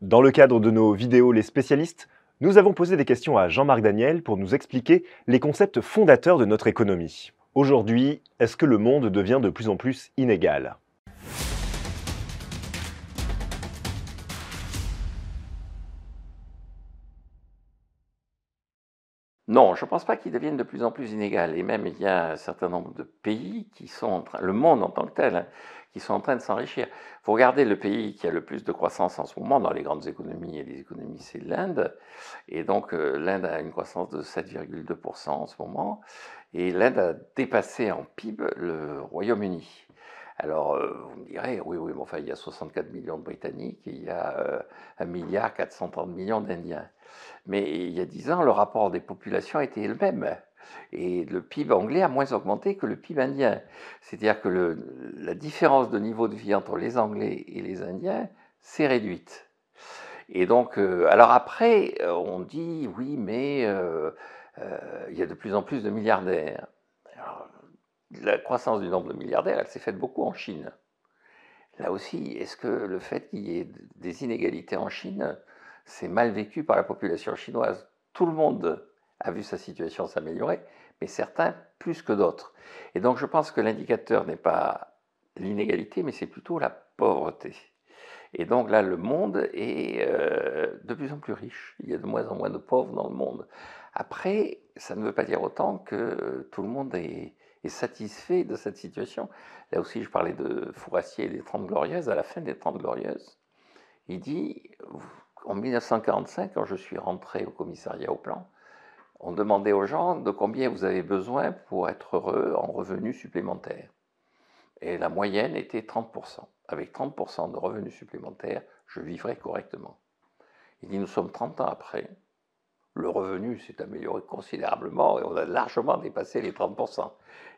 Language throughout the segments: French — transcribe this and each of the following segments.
Dans le cadre de nos vidéos Les spécialistes, nous avons posé des questions à Jean-Marc Daniel pour nous expliquer les concepts fondateurs de notre économie. Aujourd'hui, est-ce que le monde devient de plus en plus inégal? Non, je ne pense pas qu'ils deviennent de plus en plus inégales. Et même, il y a un certain nombre de pays qui sont en train, le monde en tant que tel, hein, qui sont en train de s'enrichir. Vous regardez le pays qui a le plus de croissance en ce moment dans les grandes économies et les économies, c'est l'Inde. Et donc, euh, l'Inde a une croissance de 7,2% en ce moment. Et l'Inde a dépassé en PIB le Royaume-Uni. Alors, euh, vous me direz, oui, oui, mais enfin, il y a 64 millions de Britanniques et il y a 1 euh, milliard 430 millions d'Indiens. Mais il y a 10 ans, le rapport des populations était le même. Et le PIB anglais a moins augmenté que le PIB indien. C'est-à-dire que la différence de niveau de vie entre les Anglais et les Indiens s'est réduite. Et donc, euh, alors après, on dit, oui, mais il y a de plus en plus de milliardaires la croissance du nombre de milliardaires, elle s'est faite beaucoup en Chine. Là aussi, est-ce que le fait qu'il y ait des inégalités en Chine, c'est mal vécu par la population chinoise? Tout le monde a vu sa situation s'améliorer, mais certains plus que d'autres. Et donc je pense que l'indicateur n'est pas l'inégalité, mais c'est plutôt la pauvreté. Et donc là, le monde est euh, de plus en plus riche. Il y a de moins en moins de pauvres dans le monde. Après, ça ne veut pas dire autant que tout le monde est, est satisfait de cette situation. Là aussi, je parlais de Fourassier et des Trente Glorieuses. À la fin des Trente Glorieuses, il dit, en 1945, quand je suis rentré au commissariat au plan, on demandait aux gens de combien vous avez besoin pour être heureux en revenus supplémentaires. Et la moyenne était 30%. Avec 30% de revenus supplémentaires, je vivrais correctement. Il dit, nous sommes 30 ans après, le revenu s'est amélioré considérablement et on a largement dépassé les 30%.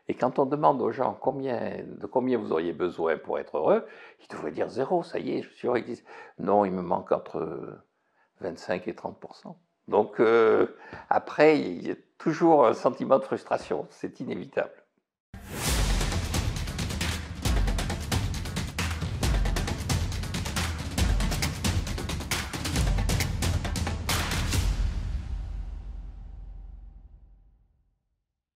Et quand on demande aux gens combien, de combien vous auriez besoin pour être heureux, ils devraient dire zéro, ça y est, je suis sûr. Ils disent non, il me manque entre 25 et 30%. Donc euh, après, il y a toujours un sentiment de frustration, c'est inévitable.